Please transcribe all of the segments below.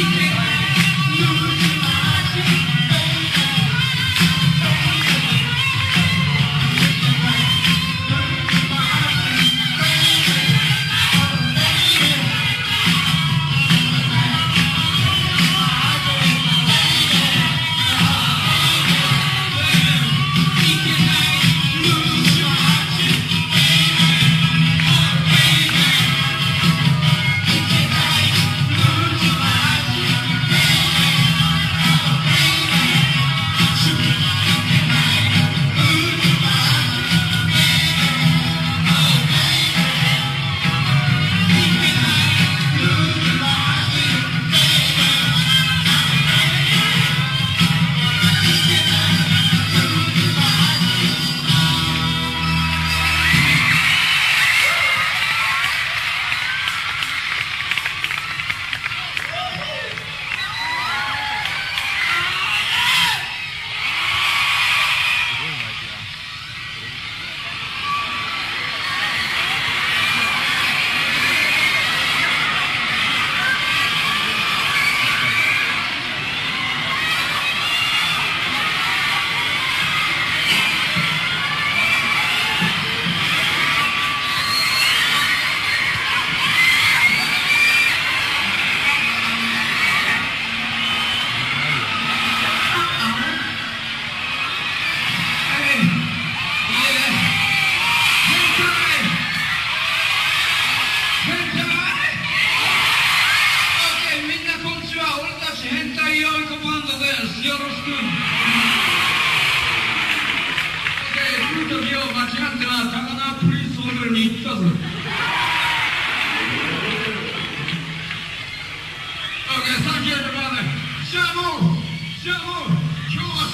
Amen.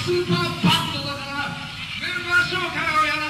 スーパーバンドだからメンバー紹介をやら